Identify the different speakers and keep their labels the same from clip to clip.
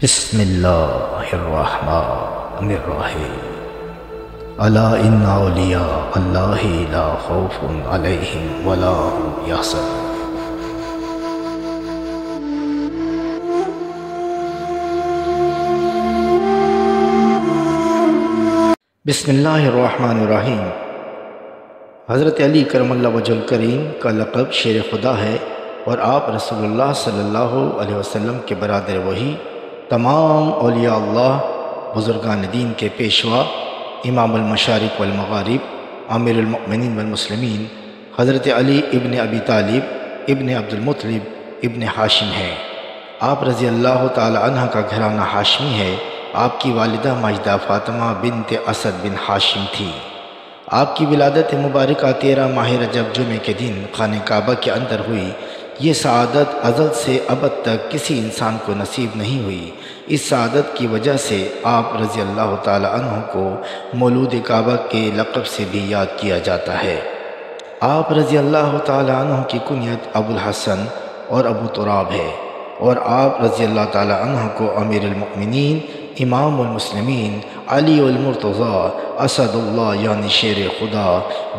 Speaker 1: बिस्मिल्लाहिर्रहमानिर्रहीम। बिस्मिल्लाहिर्रहमानिर्रहीम। हज़रत अली करमल्ला वजल करीम का लक़ब शेर खुदा है और आप रसूलुल्लाह सल्लल्लाहु अलैहि वसल्लम के बरदर वही तमाम अलिया बुज़ुर्गान दीन के पेशवा इमामशारक वलमगारब आमिरमिन वलमसलमिन हज़रत अली इबन अबी तालिब, इबन अब्दुलमतलब इबन हाशिम हैं। आप रज़ी अल्लाह तह का घराना हाशमी है। आपकी वालदा माजदा फ़ातिमा बिनत असद बिन हाशिम थी। आपकी विलादत मुबारक तेरह माह रजब जुमे के दिन खान काबा के अंदर हुई। ये सआदत अज़ल से अब तक किसी इंसान को नसीब नहीं हुई। इस सआदत की वजह से आप रज़ी अल्लाह तु को मौलूद काबा के लक़ब से भी याद किया जाता है। आप रज़ी अल्लाह तु की कुनियत अबुल हसन और अबू तुराब है और आप रज़ी अल्लाह तु को अमीरमिन इमामसलमिन अलीमरतज़ा असदुल्ला यानी शेर खुदा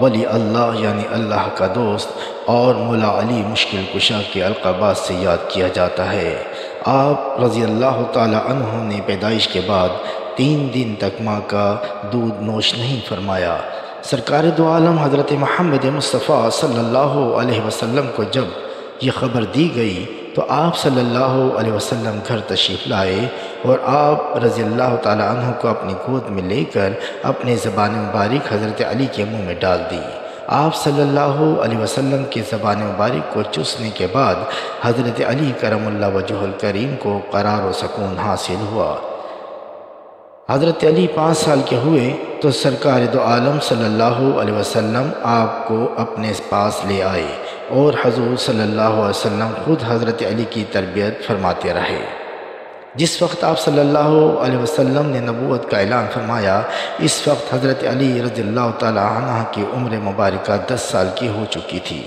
Speaker 1: वली अल्लाह यानी अल्लाह का दोस्त और मौला अली मुश्किल कुशा के अलक़ाबात से याद किया जाता है आप रज़ी अल्लाह तहों ने पैदाइश के बाद तीन दिन तक माँ का दूध नोश नहीं फरमाया सरकार दो आलम हज़रत महमद मुस्तफ़ा अलैहि वसल्लम को जब यह ख़बर दी गई तो आप सल्लल्लाहु अलैहि वसल्लम घर तशरीफ़ लाए और आप रज़ी अल्लाह तु को अपनी गोद में लेकर अपने ज़बान मुबारक हज़रत अली के मुँह में डाल दी। आप सल्लल्लाहु अलैहि वसल्लम के ज़बान मुबारक को चूसने के बाद हज़रत अली करमल्ला वजहल करीम को करार व सकून हासिल हुआ। हज़रत अली पाँच साल के हुए तो सरकार दो आलम सल्लल्लाहु अलैहि वसल्लम आपको अपने पास ले आए। और हजूर सल्लल्लाहु अलैहि वसल्लम ख़ुद हज़रत अली की तरबियत फरमाते रहे। जिस वक्त आप सल्लल्लाहु अलैहि वसल्लम ने नबूत का ऐलान फरमाया, इस वक्त हज़रत अली रज़ील्ला तह की उम्र मुबारक दस साल की हो चुकी थी।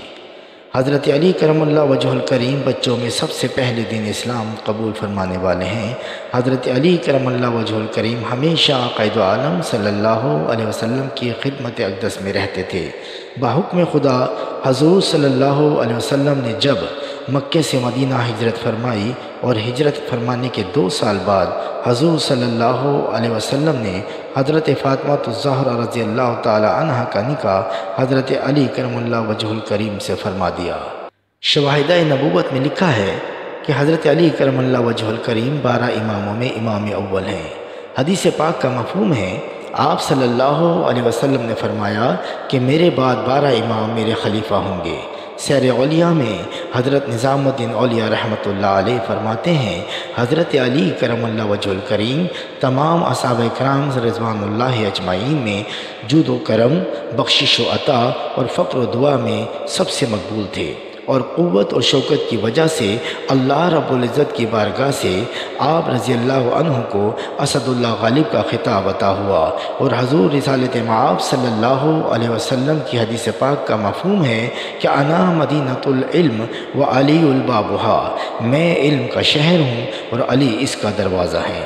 Speaker 1: हज़रत अली करमल्ला वजहल करीम बच्चों में सबसे पहले दिन इस्लाम कबूल फरमाने वाले हैं। हज़रत अली करमल्ला वजहल करीम हमेशा क़ैद आलम अलैहि वसल्लम की खिदमत अकदस में रहते थे। बाहुक में खुदा हजूर सल्ला वसम ने जब मक्के से मदीना हिजरत फरमाई और हिजरत फरमाने के दो साल बाद हजूर सल्लल्लाहु अलैहि वसल्लम ने हज़रत फ़ातिमा ज़हरा रज़ी अल्लाह तह का निकाह हज़रत अली करमल्ला वजहुल करीम से फरमा दिया। शवाहिद नबूबत में लिखा है कि हज़रत अली करमल्ला वजहुल करीम बारह इमामों में इमाम अव्वल हैं। हदीस पाक का मफहूम है, आप सल्लल्लाहु अलैहि वसल्लम ने फरमाया कि मेरे बाद बारह इमाम मेरे खलीफा होंगे। सैर अलिया में हज़रत निज़ामुद्दीन अलिया रहमत फरमाते हैं, हज़रत अली करमल वजुल करीम, तमाम असाब कराम रजवान अजमाइन में जूद करम, बख्शिश अता और फ़क्र दुआ में सबसे मकबूल थे। और क़वत और शौकत की वजह से अल्लाह रब्ज़त की बारगाह से आप रज़ी अल्लाह को असदुल्ला गालिब का ख़िताब अता हुआ। और हजूर रसालत माब सल्ला वसल्लम की हदीस पाक का मफहूम है कि अना मदीनतुल्म व अलीबाबुहा मैं इल्म का शहर हूँ और अली इसका दरवाज़ा है।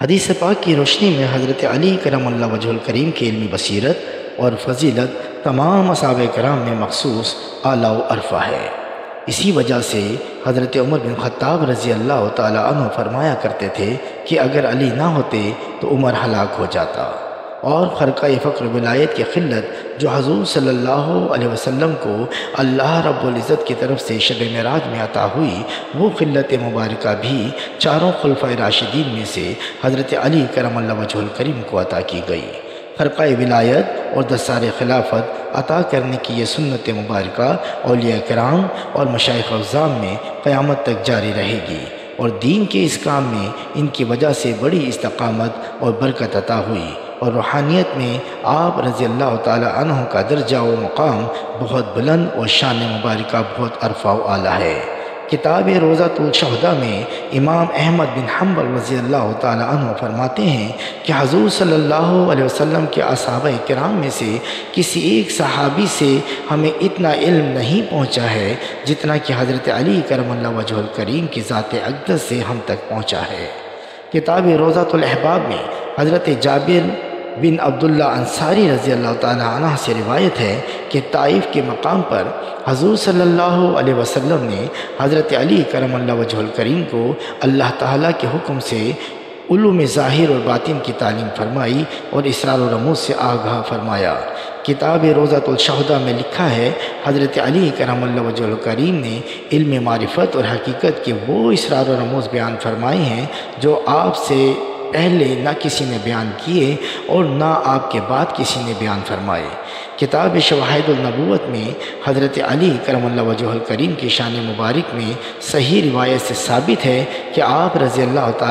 Speaker 1: हदीस पाक की रोशनी में हज़रत अली करम वजह करीम की इल्मी बसीरत और फजीलत तमाम असाब कराम में मखसूस आला अरफा है। इसी वजह से हज़रत उमर बिन ख़त्ताब रज़ी अल्लाह तु फरमाया करते थे कि अगर अली ना होते तो उमर हलाक हो जाता। और ख़रक़ा फ़क्र विलायत की खिलत जो हजूर अलैहि वसल्लम को अल्लाह रब्ज़त की तरफ़ से शब मराज में अता हुई, वो खिलत मुबारक भी चारों खुलफ़ राशिदीन में से हज़रत अली करम वजह करीम को अता की गई। फ़रक़ा विलायत और दसार खिलाफत अता करने की ये सुन्नत मुबारक अलिया कराम और मशाइ अवज़ाम में क़्यामत तक जारी रहेगी और दीन के इस काम में इनकी वजह से बड़ी इस्तकामत और बरकत अता हुई और रूहानियत में आप रज़ी अल्लाह तह का दर्जा व मकाम बहुत बुलंद और शान मुबारक बहुत अरफा आला है। किताब रोज़ातुलशहदा में इमाम अहमद बिन हम्बल रज़ी अल्लाह तु फरमाते हैं कि हजूर सल्लल्लाहु अलैहि वसल्लम के असाब कराम में से किसी एक सहाबी से हमें इतना इल्म नहीं पहुँचा है जितना कि हज़रत अली करम वजह करीम की ज़ात अकदस से हम तक पहुँचा है। किताब रोज़ातलहबाब में हज़रत जाबिर बिन अब्दुल्ला अंसारी रज़ी अल्लाह तह से रिवायत है कि ताइफ़ के मकाम पर हजूर सल्लल्लाहु अलैहि वसल्लम ने हज़रत अली करम वजह करीम को अल्लाह ताला के हुक्म से उलूम ज़ाहिर और बातिन की तालीम फरमाई और इसरार रमूज से आगाह फरमाया। किताब रोज़ा रोज़ातुलशहदा में लिखा है, हज़रत अली करम वजह करीम ने इल्म मारिफत और हकीकत के वो इसरार रमूज बयान फरमाए हैं जो आपसे पहले ना किसी ने बयान किए और ना आपके बाद किसी ने बयान फरमाए। किताब शवाहदुलनबूत में हज़रत अली करम वजह करीम की शान मुबारक में सही रिवायत से साबित है कि आप रज़ी अल्लाह तु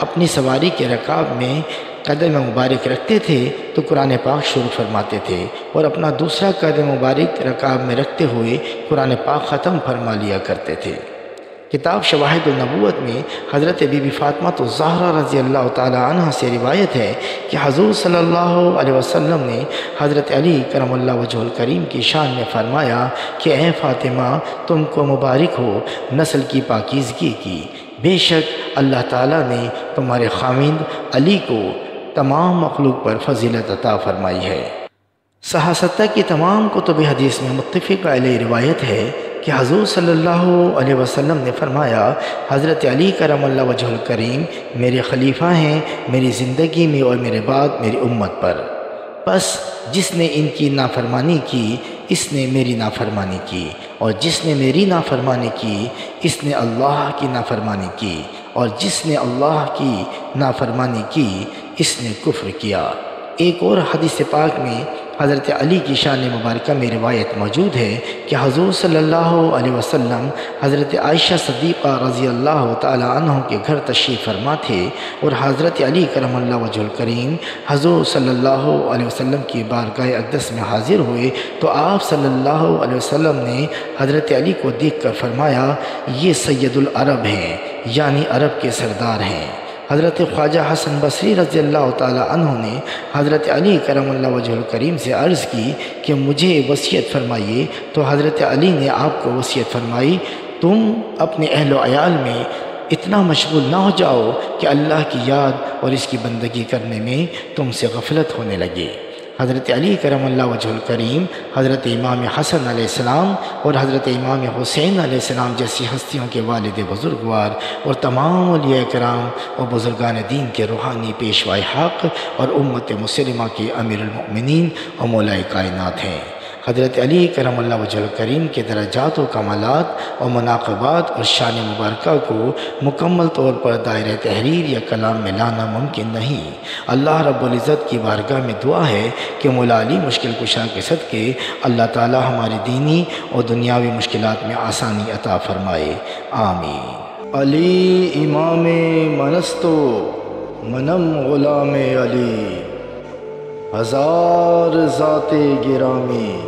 Speaker 1: अपनी सवारी के रकाब में कदम मुबारक रखते थे तो कुरान पाक शुरू फरमाते थे और अपना दूसरा कदम मुबारक रकाब में रखते हुए कुरान पाक ख़त्म फरमा लिया करते थे। किताब शवाहदुलनबूत में हज़रत बीबी फ़ातिमा तो ज़ाहरा रज़ी अल्लाह तह से रिवायत है कि हजूर सल्ला वसम ने हज़रत अली करम वजह करीम की शान में फ़रमाया कि ए फ़ातिमा, तुमको मुबारक हो नस्ल की पाकिजगी की। बेशक अल्लाह ताला ने तुम्हारे खामिंद अली को तमाम मखलूक पर फजीलत अता फ़रमाई है। सहासत्ता की तमाम कुतुब हदीस में मुतफ़ रिवायत है कि हजूर सल्लल्लाहु अलैहि वसल्लम ने फरमाया, हज़रत अली करम वजह करीम, मेरे खलीफा हैं, मेरी ज़िंदगी में और मेरे बाद मेरी उम्मत पर। बस जिसने इनकी नाफरमानी की, इसने मेरी नाफरमानी की, और जिसने मेरी नाफरमानी की, इसने अल्लाह की नाफरमानी की, और जिसने अल्लाह की नाफरमानी की, इसने कुफ्र किया। एक और हदीस पाक में हज़रत अली की शान मुबारक में रिवायत मौजूद है कि हजूर अलैहि वसल्लम हज़रत आयशा सदीक़ा रज़ी अल्लाह तहों के घर तशरीफ़ फरमा थे और हज़रत अली करम वजल करीम हजूर अलैहि वसल्लम की बारगाह अकदस में हाजिर हुए। तो आप अलैहि वसल्लम ने हज़रत अली को देख कर फरमाया, ये सैदुल अरब हैं, यानी अरब के सरदार हैं। हज़रत ख्वाजा हसन बसरी रज़ी अल्लाह तहों ने हज़रत अली करम वजह करीम से अर्ज़ की कि मुझे वसीयत फरमाइए। तो हज़रत अली ने आपको वसीयत फरमाई, तुम अपने अहल आयाल में इतना मशगूल ना हो जाओ कि अल्लाह की याद और इसकी बंदगी करने में तुमसे गफलत होने लगे। हज़रत अली करम वजुलकरीम करीम, हज़रत इमाम हसन आसमाम और हज़रत इमाम हुसैन आसमाम जैसी हस्तियों के वालद बुज़ुर्गवार और तमाम कराम और बुज़ुर्गान दीन के रूहानी पेशवा हक़ और उम्मत मुसलमा के अमीरमिन और मौलाए कायनत हैं। हज़रत अली करम वजल करीम के दर्जात व कमालत और मनाकबात और शान मुबारक को मुकम्मल तौर पर दायरे तहरीर या कलाम में लाना मुमकिन नहीं। अल्लाह रब्ज़त की बारगाह में दुआ है कि मौला मुश्किल कुशा के सदक़े अल्लाह ताली हमारी दीनी और दुनियावी मुश्किल में आसानी अता फ़रमाए। आमीन।
Speaker 2: अली इमाम मनस्तो, मनम ग़ुलाम अली। हज़ार ज़ाते गिरामी।